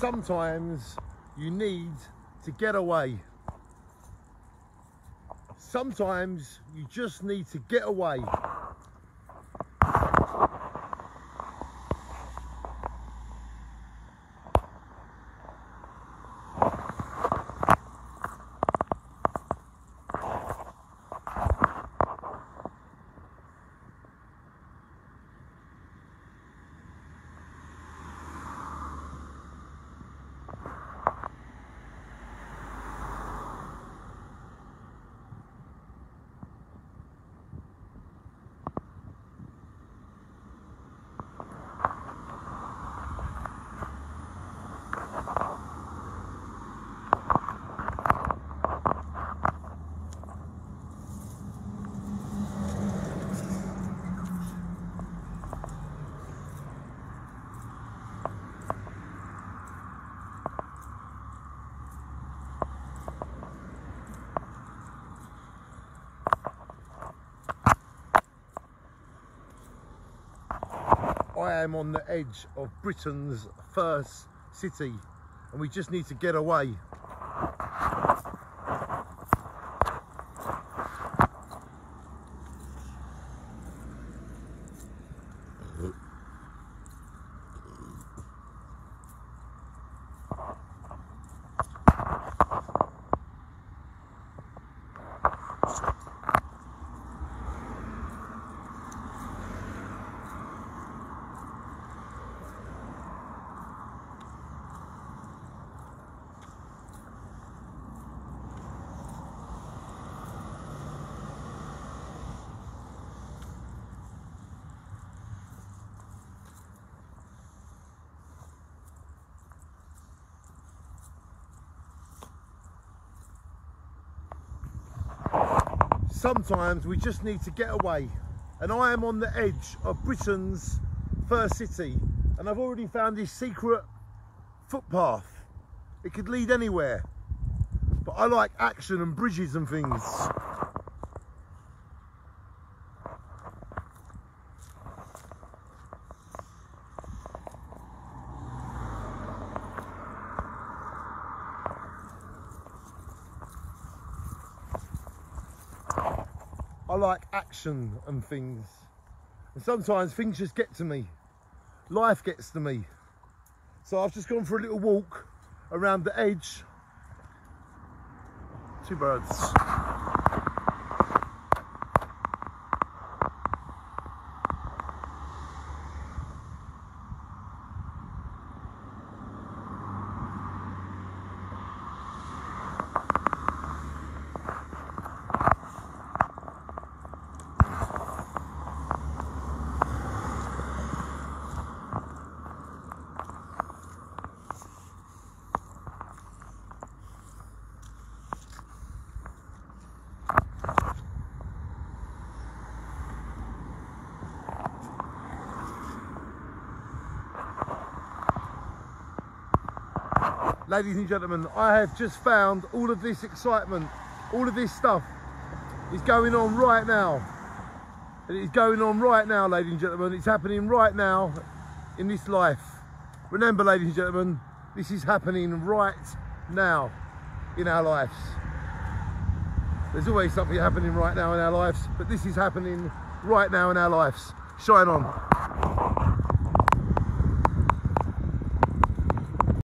sometimes you need to get away. Sometimes you just need to get away. I am on the edge of Britain's first city and we just need to get away. Sometimes we just need to get away. And I am on the edge of Britain's first city. And I've already found this secret footpath. It could lead anywhere. But I like action and bridges and things. I like action and things. And sometimes things just get to me. Life gets to me. So I've just gone for a little walk around the edge. Two birds. Ladies and gentlemen, I have just found all of this excitement, all of this stuff is going on right now. And it is going on right now, ladies and gentlemen. It's happening right now in this life. Remember, ladies and gentlemen, this is happening right now in our lives. There's always something happening right now in our lives, but this is happening right now in our lives. Shine on.